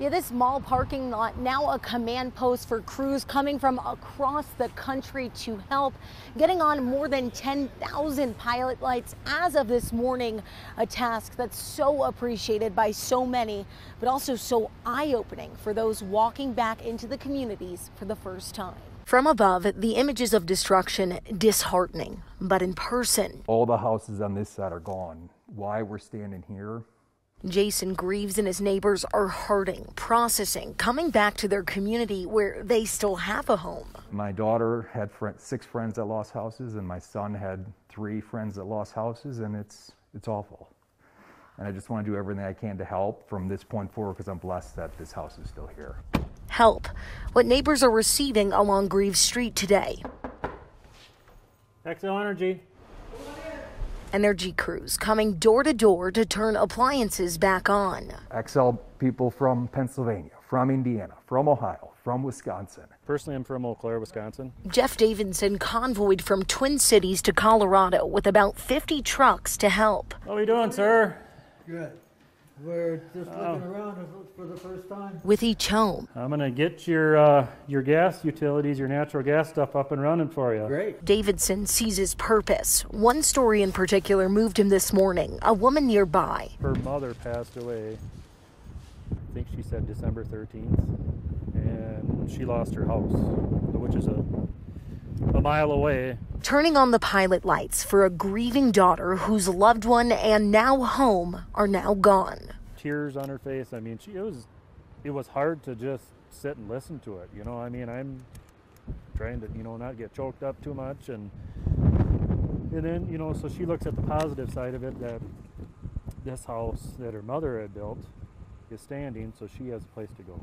Yeah, this mall parking lot now a command post for crews coming from across the country to help, getting on more than 10,000 pilot lights as of this morning, a task that's so appreciated by so many, but also so eye opening for those walking back into the communities for the first time. From above, the images of destruction disheartening, but in person. All the houses on this side are gone. Why we're standing here, Jason Greaves and his neighbors are hurting, processing, coming back to their community where they still have a home. My daughter had fr- six friends that lost houses, and my son had three friends that lost houses, and it's it's awful. And I just want to do everything I can to help from this point forward because I'm blessed that this house is still here. Help. What neighbors are receiving along Greaves Street today. Xcel Energy. Energy crews coming door to door to turn appliances back on. Xcel people from Pennsylvania, from Indiana, from Ohio, from Wisconsin. Personally, I'm from Eau Claire, Wisconsin. Jeff Davidson convoyed from Twin Cities to Colorado with about 50 trucks to help. How are you doing, sir? Good. We're just looking around for the first time. With each home, I'm gonna get your uh, your gas utilities, your natural gas stuff up and running for you. Great. Davidson sees his purpose. One story in particular moved him this morning. A woman nearby. Her mother passed away. I think she said December 13th, and she lost her house, which is a a mile away. Turning on the pilot lights for a grieving daughter whose loved one and now home are now gone. Tears on her face. I mean, she it was it was hard to just sit and listen to it. You know, I mean, I'm trying to you know not get choked up too much, and and then you know, so she looks at the positive side of it that this house that her mother had built is standing, so she has a place to go.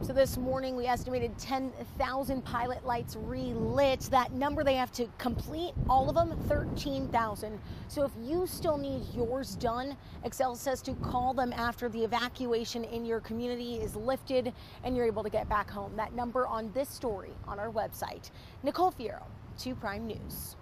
So this morning we estimated 10,000 pilot lights relit. That number they have to complete, all of them, 13,000. So if you still need yours done, Xcel says to call them after the evacuation in your community is lifted and you're able to get back home. That number on this story on our website. Nicole Fierro, 2 Prime News.